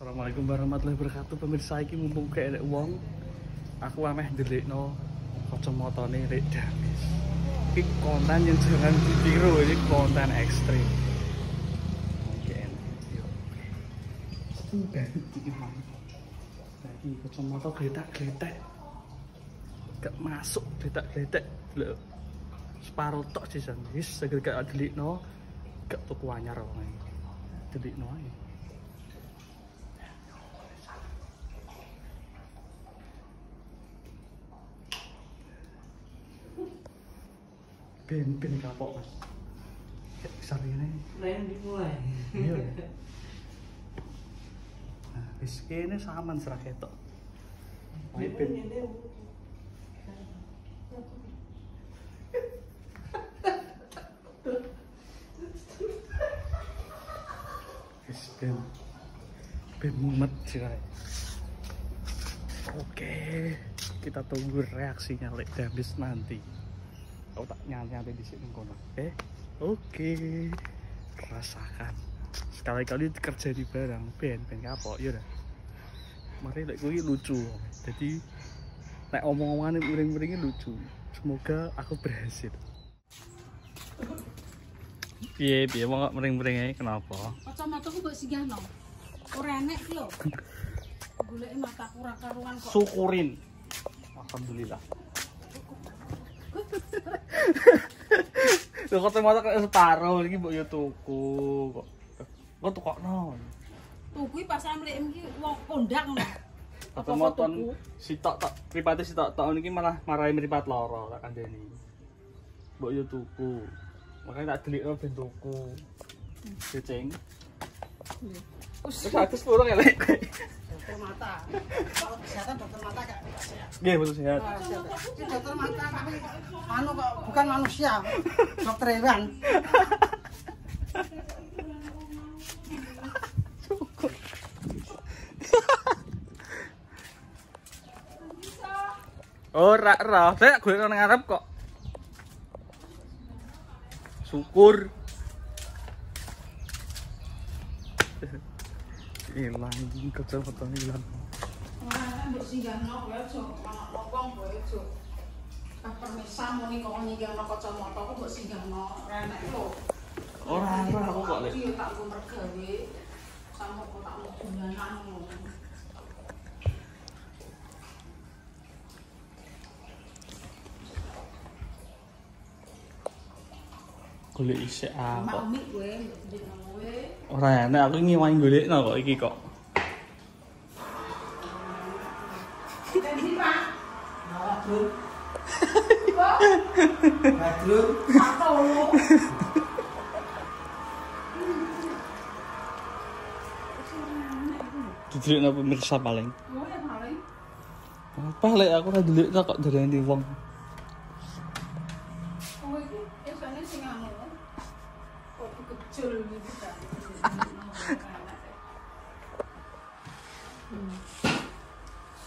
Assalamualaikum warahmatillahi wabarakatuh. Pemirsa iki mumpung kayak ada uang aku ameh delikno kacamatane Rek Damis. Ini konten yang jangan ditiru ini konten ekstrim. Oke yo. Udah iki mang. Lagi kacamata gletak-gletak gak masuk gletak-gletak lho separuh tok sih san wis segera gak delikno gak tuku anyar wae. Delikno ae ben kapok mas. Kayak besar ini Lain dimulai. iya nah wis kene saman serah ketok. Ben wis ben ben mumet sirai oke kita tunggu reaksinya lek habis nanti aku tak nyantai di sini kono. Oke oke. Rasakan. Sekali-kali kerja di barang ben ben kapok yaudah mari lek kuwi lucu. Jadi nek omong-omongan miring-miringnya lucu. Semoga aku berhasil. Piye piye mau nggak miring-miringnya kenapa? Kacamataku mbok singgahno. Ora enek ki lho. Goleki mataku ora karuan kok. syukurin. Alhamdulillah Lho kok mata kayak separuh iki mbok yo tuku kok. Kok tukokno. Tuku pas amrek iki wong kondang lho. Atau moton si tok tok pripate si tok tok niki malah marahi mripat loro tak kandhani. Mbok yo tuku. Makanya tak delikno ben tuku. Cecing. Wis aku sepuro ngelek kowe. Dokter mata. Kalau kesehatan dokter mata kayak Nggih, betul sehat. Ini dokter mata tapi anu kok bukan manusia. Dokter hewan. Ora ora, saya gue nang ngarep kok. Syukur. Hilang, kecamatan hilang. Ora enek mbok singgahno kowe aja ana lokong kowe aja. Ah permisan muni kok nyinggahno kacamataku mbok singgahno. Ora enek lho. Ora ora aku kok lek. Iki tak go mergawe. Sampe kok tak mau gunanan ngono. Golek isik Mak kowe mbok ndekno kowe. Ora enak aku ngiwangi golekno kok iki kok. Badrun. Didelikno pemirsa paling. Paling. Aku ora delikno kok darani wong.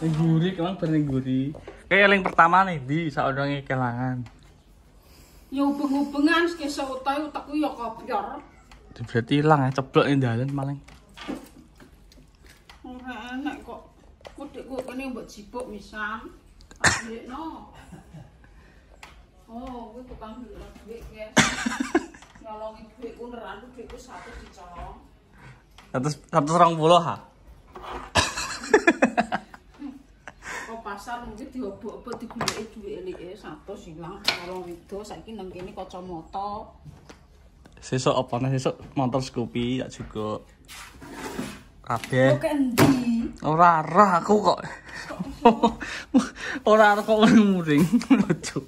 Ning guri emang bareng guri. Kayak yang pertama nih di saodonge kelangan. Ya ubeng-ubengan sekesa utai utakku ya kopior. Berarti hilang ya ceblok ning dalan paling. Ora enak kok. Kudek kok kene mbok jipuk misam. no. Oh, kuwi tukang duit duit guys. Nyolongi duitku neran duitku satu dicolong. Satu satu orang puluh ha. Kok pasar mungkin diobok-obok diguleki duit elike satu silang karo itu saiki nang kene kacamata. Sesuk apa nih sesuk motor Scoopy tak juga. Kok Kabeh. endi? Ora arah aku kok. Ora arah kok muring lucu.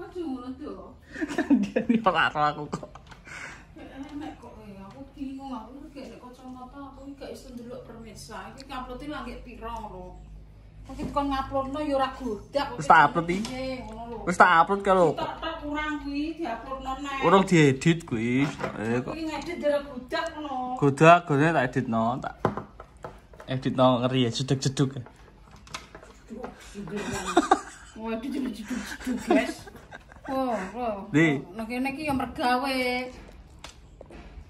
Ngono. Dia ora arah aku kok. Enak kok eh aku bingung aku iki nek kacamata aku gak iso ndelok permisa. Iki ngupload lagi piro lho. Iki kon nguploadno ya ora godak. Wis tak upload iki. Lho. Wis tak upload kalau Tak tak kurang kuwi diuploadno nek. urung diedit kuwi. Eh kok Kuwi ngedit dere godak ngono. godak gone tak editno tak editno ngeri ya jeduk-jeduk. Wah, judul guys. Oh, oh. Di. Nek kene iki ya mergawe.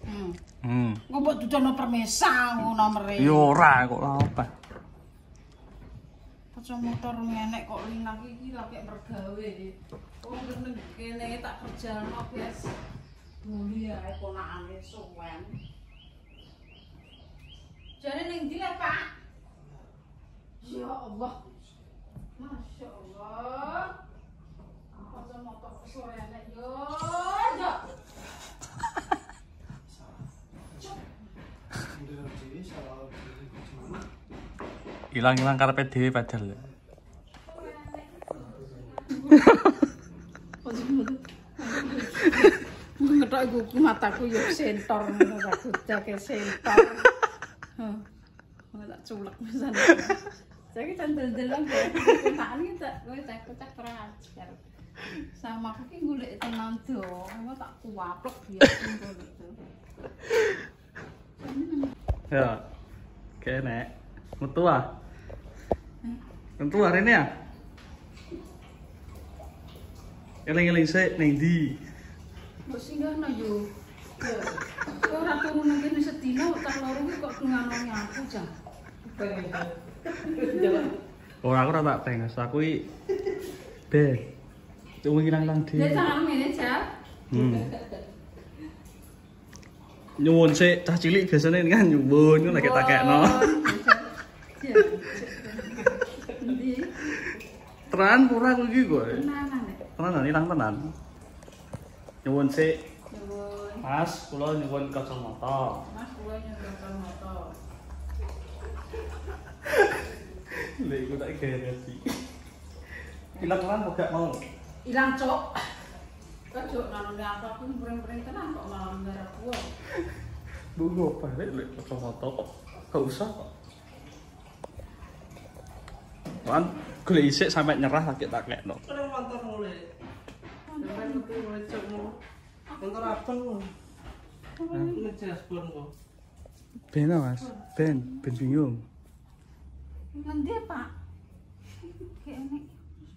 Hmm. Hmm. Engko mbok dudono permesa ngono mrene. Ya ora kok lha apa. Kacamata menek kok linang iki lagi mergawe. Wong kene kene tak kerjano guys. Dulu ya ponakane suwen. Jane ning ndi Pak? Ya Allah. Masya Allah. Kacamata kok sore yo. Yo. Hilang-hilang karepe dhewe padahal. Ngetok iku mataku yo sentor ngono tak gudake sentor. Ora tak culek pisan. Saiki kan delok ya. Tak iki tak kowe tak kocak terajar. Sama aku ki golek tenan do, aku tak kuwaplek ngono itu. Ya. Kene. Metu. Metu hari ini ya. Eling-eling sik ning ndi? Mbok singgahno yo. Ya. Ora turu nang kene sedina tak loro kok nganoni aku jan. Ora aku ora tak tenges, aku iki be. Cuma hilang-hilang Dia dhewe. tangan manajer. Hmm. Nyuwun sik cah cilik biasanya kan nyuwun ngono. Endi? Tenan pura aku iki kok. Tenanan nek. Tenan hilang tenan. Nyuwun sik, Nyuwun. Mas, kula nyuwun kacamata. Mas kula nyuwun motor. Lha iku tak geresi. Hilang tenan kok gak mau. Ilang cok. Kok cok nang aku aku mreng-mreng tenan kok malah ndara gua. Bungo balik lek kacamata kok. Gak usah kok. Kan golek isik sampai nyerah lagi tak kekno. Kena motor mulai. Abang pun kok. Ben Mas. Ben, ben bingung. Ngendi, Pak? Kene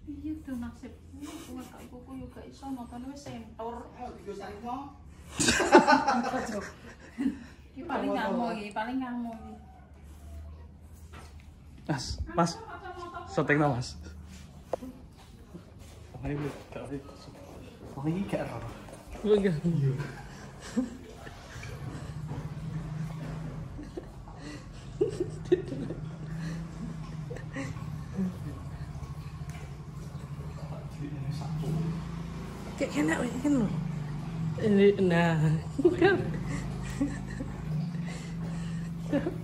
piye tuh nasib kuwi kok gak iso motone wis sentor. Ayo digosari mau. Iki paling ngamo iki, paling ngamo Mas, Mas, setengah Mas. Oh, ini gak. Kayak enak kan lo. Ini nah. Kan.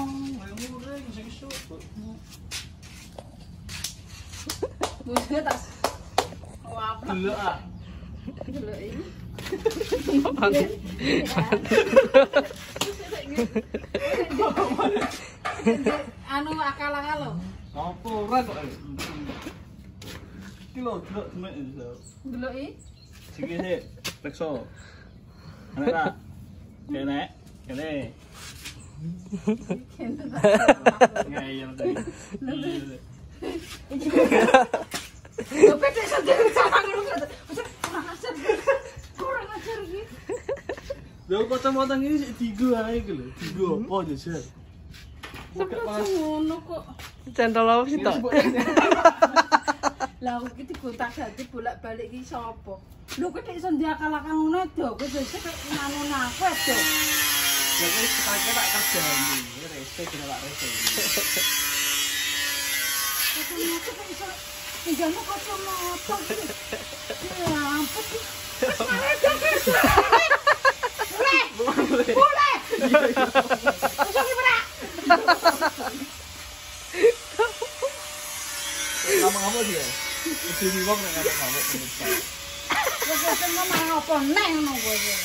Delok ah. Anu akal-akal lho. Apa ora kok. Iki lho delok demek iso. Delok iki. Siki sik, periksa. Enak ta? Kene, kene. Tadi. Lho pete sendiri cara ngono kok. Kurang ajar. Kurang ajar iki. Lho kacamata ini sik digo ae iki lho. Digo apa jajal? Buka pas. Ngono kok. Centol apa sih tok? Lah aku iki digontak dadi bolak-balik iki sapa? Lho kok iso diakal-akal ngono do, kok dadi kok ngono aku do. Ya wis kita tak kerjani. Rese kena tak rese. Kacamata kok iso tinggalno kacamata. Ya ampun. Boleh dong, Boleh. Boleh. Iso ki ora? Ngomong-ngomong dia. Jadi wong nek ngomong-ngomong. Wes wes ngomong apa neh ngono kowe.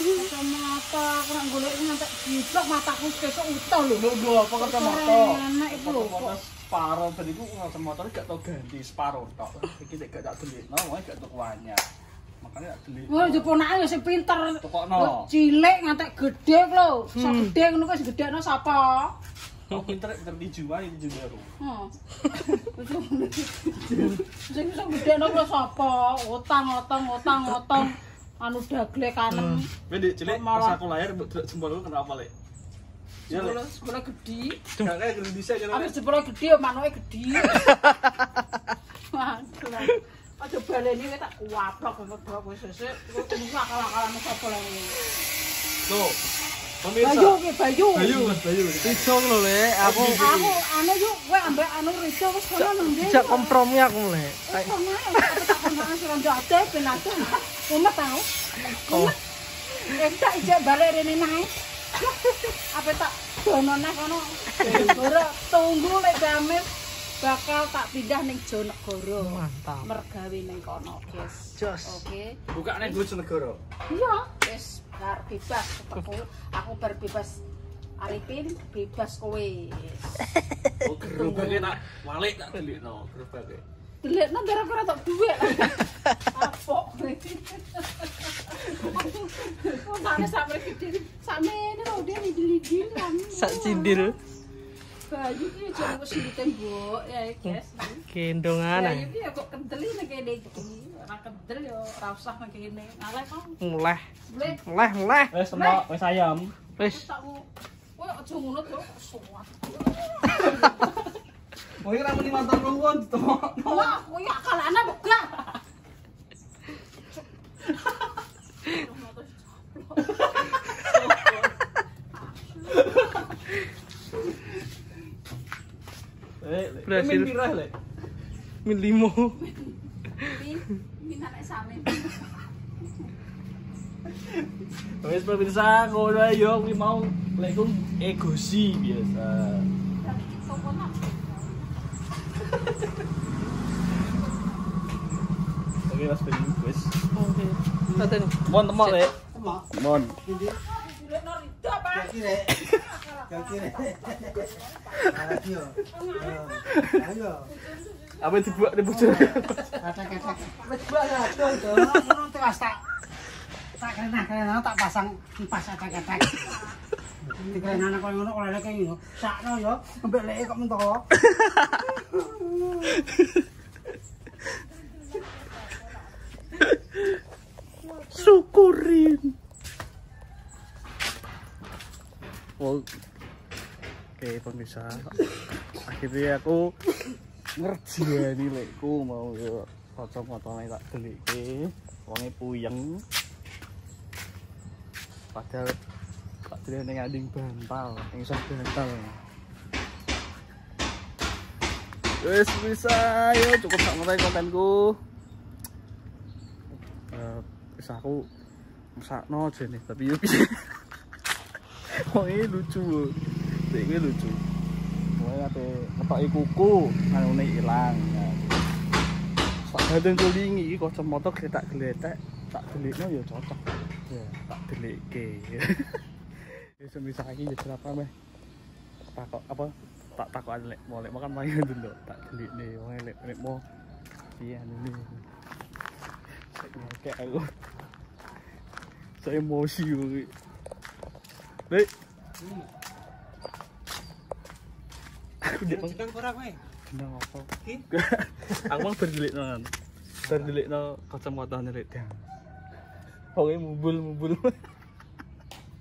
Kacamata, nak golek ngantek jiplok mataku utol lho. Nggo apa kacamata? Enak iku lho separo ben itu nggak motor gak tau ganti separo tok. Iki sik gak tak delik no wong gak tuku Makane gak delik wah jeponake yo sing pinter. Tokno cilik ngantek gedhe lho. Iso hmm. gedhe ngono kuwi sing gedekno sapa? Kok pinter pinter dijual ini juga ru hmm. sing iso gedekno kuwi sapa? Utang utang utang utang anu dagle kanem. Hmm. Ben cilik pas aku lahir sembolo kenapa lek Sekolah sekolah gede. Gak kayak gede bisa kan. Habis gede ya manuke gede. Waduh. Aja baleni kowe tak waplok kok kowe sesuk. Kowe akal-akalan sapa lagi. Tuh. Pemirsa. Bayu ki Bayu. Bayu, Mas Bayu. Lho le, aku Aku anu yuk kowe ambek anu Rido wis kono ndi. bisa kompromi aku le. Wis kono aku tak kono ben ate. Umet tau. Oh. Entak ijek balik rene nae. Apa tak dono neh kono. Ora tunggu lek Damis bakal tak pindah ning Jonegoro. Mantap. Mergawe ning kono, guys. Jos. Oke. Buka nih gue negara. Iya, wis bar bebas aku. Aku bar bebas Arifin bebas kowe. Oh, gerobaknya tak walik tak delikno gerobaknya. Delik nang gara-gara tak duit. Apok. Kok sana sampe gede. Ini lho dia lidil-lidil kan. Sak cindil. Bayu ki ditembok ya guys. Gendongan Bayu ki ya kok kendel nek kene iki. Ora kendel ya ora usah nang kene. Ngalah kok. Muleh. Muleh, muleh. Ayam. Wis. tak Kowe aja ngono to. Suwat. Mau kira muni mantan ruwon ditemokno. Wah, kowe akalane begak. Eh, Berhasil. min pirah lek. Min limo. Min, min anak same. Wes pemirsa, ngono ae yo kuwi mau lek egosi biasa. Sopo nak? Oke, Mas wes. Oke. Taten. Mon. Mon. No rido apa? Apa dibuat di bojone? Wis buat ya, dol dol. Tak tak kena-kena tak pasang pas atak-atak. Dikena kok ngono kok lek ngono. Sakno yo, mbek lek kok mentolo. Syukurin. Oh. Oke, pemirsa. Akhirnya aku ngerjani lekku mau yo kacamata tak delike. Wonge puyeng. Padahal tak dhewe ning anding bantal, ning iso bantal. Wes bisa, yo cukup sak mulai kontenku. Eh, wis aku mesakno aja nih, tapi piye. Wong ini lucu. Ini lucu. Wong ate ngetoki kuku, anune ilang. Sak badan tulingi iki kacamata tak gletek, tak delikno ya cocok. Ya, tak delikke. Ya semisal iki ya berapa meh? Takok apa? Tak takok lek mau lek makan makan dulu, tak delikne wong lek lek mau piye anu ini. Kayak aku. Saya emosi kuwi. Lek. Aku bang Sedang ora kowe? kenal apa? Aku mau berdelikno kan. Berdelikno kacamata lek dia. Oke mubul mubul.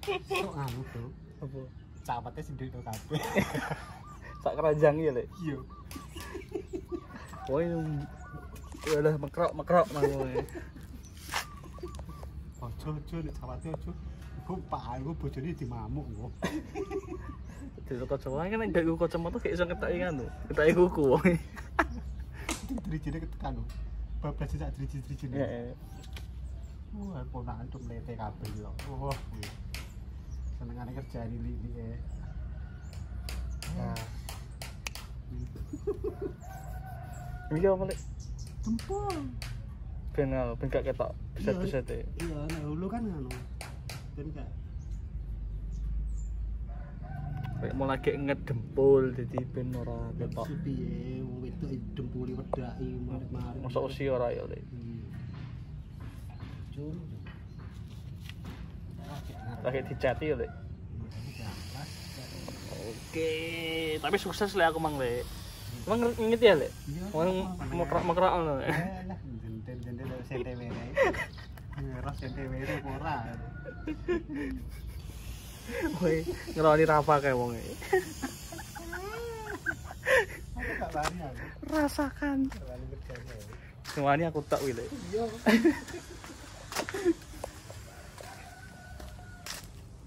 Kok anu tuh. Apa? Capate sendiri to kabeh. Sak keranjang ya lek. Iya. Woi udah mekrok mekrok mang kowe. Ojo ojo nek capate ojo. Iku pak aku bojone dimamuk kok. Jadi kacamata kan gak gue kacamata kayak iso ngetaki ngono. Ngetaki kuku wong. Drijine ketekan lho. Bablas sak driji-drijine. Heeh. Wah, ponakan tuh mlete kabeh yo. Wah, kuwi. Senengane kerjaan ini iki e. Nah, Iki apa lek? jempol. Ben ben gak ketok bisa-bisa teh. Iya, nek hulu kan anu. ben gak Kayak mau lagi ngedempul jadi ben ora ketok. piye wong wedok dempuli wedaki mari-mari. Masa usia ora ya, Lek. Jur. Lagi dicati ya, Lek. Oke, tapi sukses le aku mang le. Emang ngerti ya le? Iya. Emang mau kerak mau kerak ngono. Eh lah, den-den sente mere. Ngeras sente mere ora. Woi, ngeroni Rafa kayak wong e. Rasakan. Semuanya aku tak wile. Iya.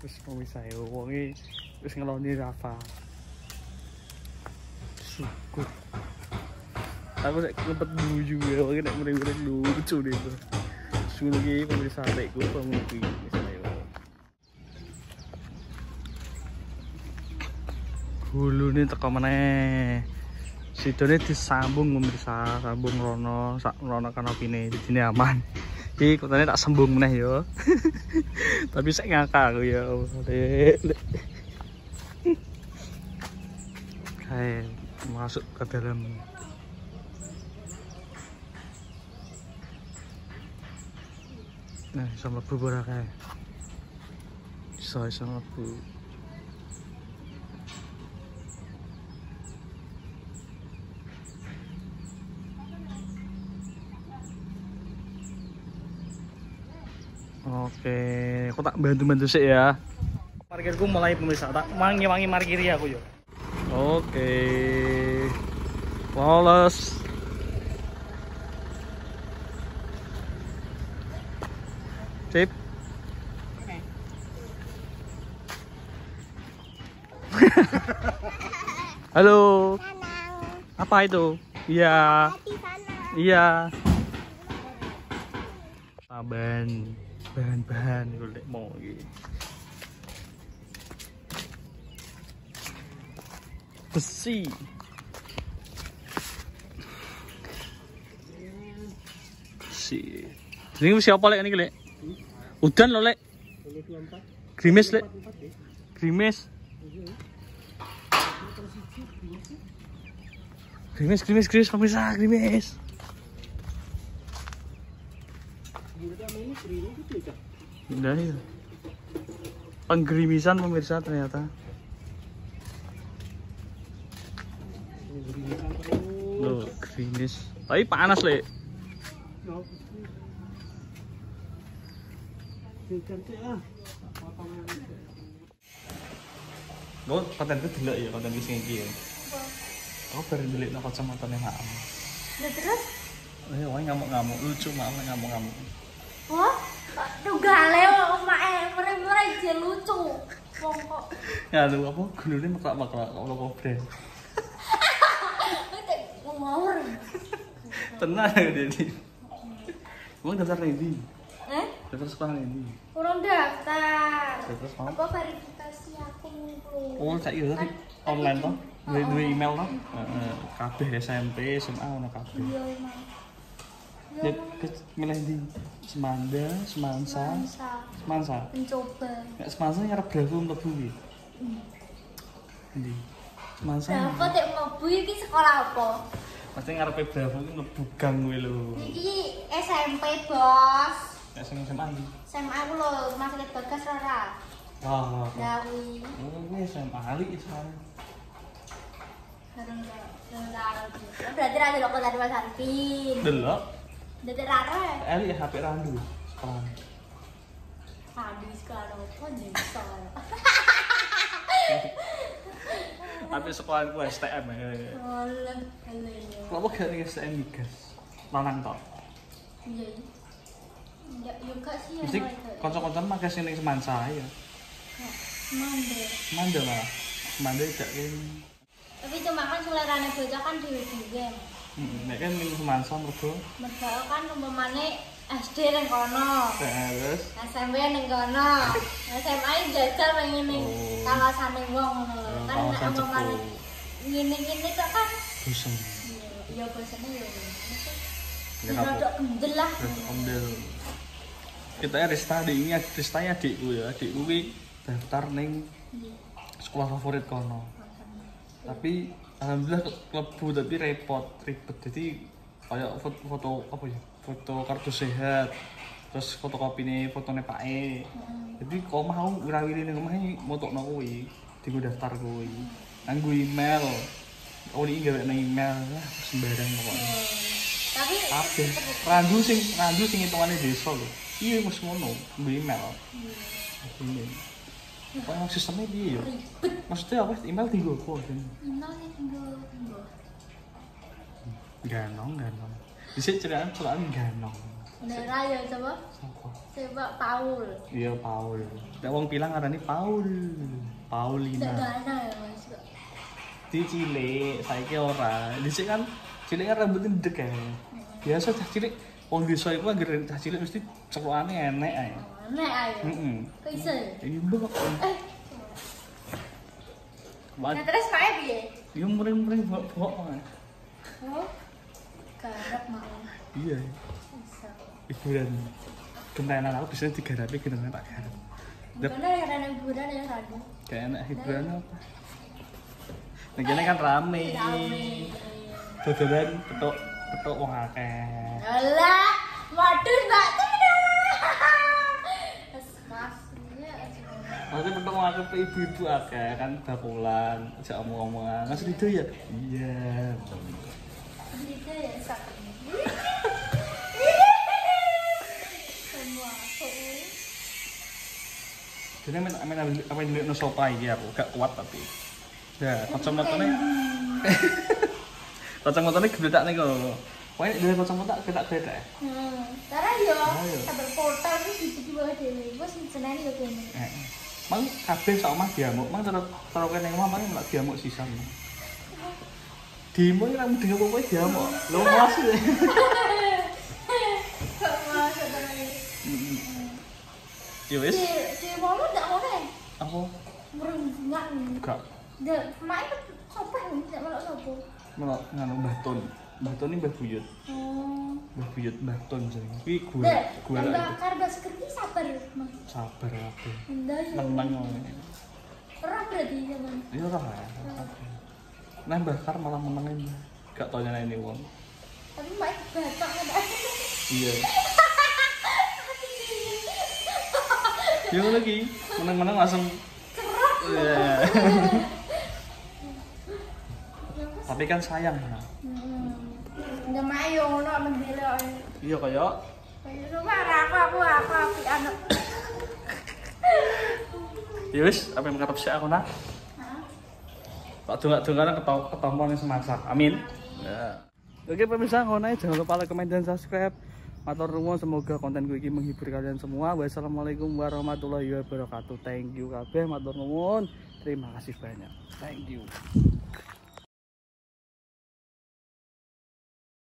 Terus mau bisa ya wong e wis ngeloni Rafa. Syukur. Aku nek ngempet buju ya, wong nek mrene lucu deh itu. Sudah lagi pemirsa pemungki misalnya. Hulu ini teko meneh. Sidone disambung pemirsa, sambung rono, sak rono kanopine jadi aman. Iki kotane tak sembung meneh yo. Tapi saya ngakak aku ya. Kayak masuk ke dalam Nah, sama mlebu ora kae. Iso iso Oke, aku tak bantu-bantu sih ya. Parkirku mulai pemirsa, tak wangi-wangi parkiri aku yo. Oke. Lolos. Sip. Halo. Apa itu? Iya. Iya. Saban bahan-bahan golek mau iki. Besi. Besi. Ini siapa lek ini lek? Udan lek. Grimis lek. Grimis. Grimis, grimis, grimis, pemirsa, grimis. Nah, iya. Penggerimisan pemirsa ternyata. Loh, grimis. Tapi panas, Lek. Gue konten itu dulu ya, konten sing iki ya. Aku baru beli no kacamata aman. Nah, terus Eh, wah ngamuk-ngamuk lucu malah ngamuk-ngamuk. wah aduh galeo mae mereka aja lucu wong kok Ya lu apa gulune meklak-meklak kok. Wih, ngawur Tenang ya Dedi. Emang daftar Dedi? eh Daftar sekolah Dedi? kurang daftar Daftar sekolah? apa verifikasi aku mulu Oh, cak iya online toh? Duwe duwe email toh? Heeh, kabeh SMP, SMA ono kabeh. iya emang Ya, ya ke- milih di Semanda, Semansa, Semansa. mencoba Nek Semansa nyarep Bravo mlebu iki. Endi? Semansa. Dapat ya mlebu iki sekolah apa? Pasti ngarepe Bravo iki mlebu gang kuwi lho. Iki SMP, Bos. Nek sing SMA iki. SMA aku lho, Mas Lit Bagas ora. Wah, wah. wah. Dawi. Oh, kuwi SMA ali sekarang. Bareng karo Berarti ra delok tadi Mas Arifin. Delok, Dadi raro ya. ali HP randu sekolah. Aduh, sekolah apa sekolah. Tapi sekolah ku STM ya. Oleh. Kenapa gak nih STM migas? Lanang tok. Iya. Ya, gak sih ya. Mesti pakai sing ning Semansa ya. Mande. Semanda malah. Semanda gak ini. Tapi cuma kan selerane bocah kan dhewe-dhewe. Nek kan ning Semansa mergo Mergo kan umpamane SD nang kono. terus SMP ning kono. SMA jajal pengen ning Oh. kawasan wong ngono lho. Oh, Kan nek umpamane ngene-ngene tok kan bosen. ya bosane yo. Ya rodok kendel lah. Omdel. kita Rista adik ini Rista ya adikku ya adikku ini daftar neng sekolah favorit kono tapi alhamdulillah klebu tapi repot ribet. Jadi kayak foto, foto apa ya foto kartu sehat terus fotokopi nih fotonya Pak E. Jadi kau mau wirawiri nih rumah ini motok no kuwi di gue daftar kuwi. Nganggo email. Oh ini gak ada email lah sembarang pokoknya Tapi kabeh. Randu sing randu sing hitungane desa lho. Iya wis ngono nggo email. Ini Pokoknya sistemnya dia ya? Maksudnya apa? Email tinggal kok email nih tinggal tinggal. ganong ganong. Bisa ceritaan ceritaan ganong. Nera ya coba. Siapa? Coba Paul. iya Paul. Nek wong bilang ini Paul. Tidak Paulina gana ya mas. di cilik saiki ora. Dhisik kan cilik kan rambutnya ndek ya biasa cah cilik wong desa iku anggere cah cilik mesti celukane enek ae Iso? ya? iya mbok Eh, Wah, nah terus Pak piye? Iya muring-muring bok-bok. Oh. Garap mau. Iya, hiburan. Aku bisa digarapi kentenan tak garap. Karena ada hiburan ya rada. Kayak enak hiburan apa? Kan rame. Rame. Dodolan petuk petuk wong akeh. Alah, waduh Mbak Tina. Mas, mas, iya. Maksudnya akeh pe ibu-ibu akeh kan bakulan, ajak omong-omongan. Mas Rido ya? Iya. Gitu ya sakit. Aku. Jadi main main apa yang no sopa iki aku gak kuat tapi. Ya, kacamatane. Kacamatane gledak nih kok. Pokoknya dari kacamata gledak gledak. Hmm, karena yo sabar portal wis di bawah dhewe. Wis jenenge yo kene. Mang kabeh sak omah diamuk, mang terus terus kene omah mang malah diamuk sisan. Dimo iki ramu dengan apa diamuk. Lho mas. Mau. Ya wis, Si mama ndak ngono ya. apa? Merengak. Gak Ndak, mak itu sapa yang ndak melok sapa? melok nganu Mbah Mbah Tun ini Mbah Buyut. Oh. Mbah Buyut Mbah Tun jenenge. Kuwi gua Ndak, gua yang lagi bakar basket iki sabar, Mas. sabar yo. Menang ngono. Ora berarti zaman. Ya ora. Nah bakar malah menangin. Gak tau nyanyi wong. Tapi mak batok ndak. Iya. Ya ngono ki, menang-menang langsung Iya. Tapi kan sayang nah. Hmm. Yo ngono. Iya kaya Kayak marah aku aku aku api anak. ya wis apa yang ngarep sik aku nah. Tak dongak-dongak ketau ning semasak. Amin. Ya. Oke pemirsa, ngono jangan lupa like, comment, dan subscribe. Matur nuwun semoga kontenku ini menghibur kalian semua. Wassalamualaikum warahmatullahi wabarakatuh. Thank you kabeh, matur nuwun. Terima kasih banyak. Thank you.